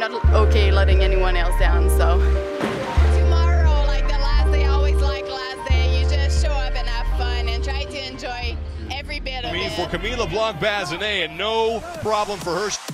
not okay letting anyone else down. So tomorrow, like the last day, I always like last day. You just show up and have fun and try to enjoy every bit of I mean, it. for Camille Blanc Bazinet, and no problem for her.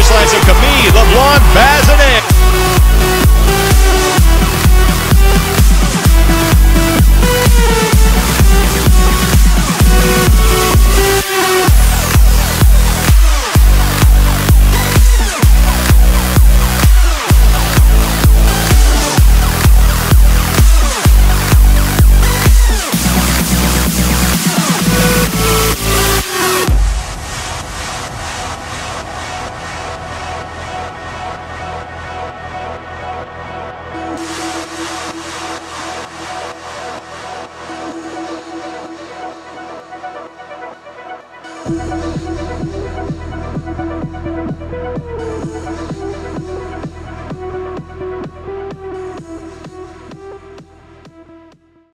Finish line. So Camille LeBlanc Bazinet. Thank you.